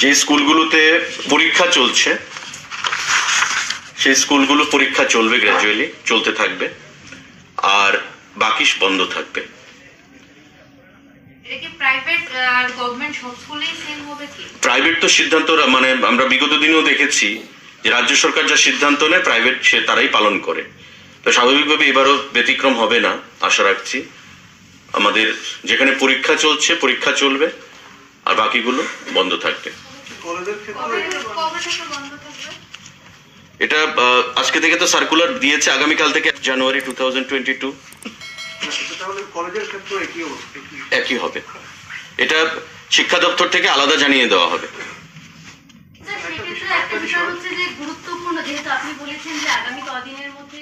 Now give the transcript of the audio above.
যে স্কুলগুলোতে পরীক্ষা চলছে সেই স্কুলগুলো পরীক্ষা চলবে গ্র্যাজুয়ালি চলতে থাকবে আর বাকি বন্ধ থাকবে। প্রাইভেট তো সিদ্ধান্ত মানে আমরা বিগত দিনেও দেখেছি যে রাজ্য সরকার যা সিদ্ধান্ত নেয় প্রাইভেট সে তারাই পালন করে। তো স্বাভাবিকভাবে এবারও ব্যতিক্রম হবে না আশা রাখছি। আমাদের যেখানে পরীক্ষা চলছে পরীক্ষা চলবে আর বাকিগুলো বন্ধ থাকবে। কলেজের কবে ক্ষেত্রে? কবে থেকে বন্ধ থাকবে? এটা আজকে থেকে তো সার্কুলার দিয়েছে আগামীকাল থেকে January two thousand twenty two. তাহলে কলেজের ক্ষেত্রে একই হবে। এটা শিক্ষা দপ্তর থেকে আলাদা জানিয়ে দেওয়া হবে। গুরুত্বপূর্ণ যেহেতু আপনি বলেছেন যে আগামী কদিনের মধ্যে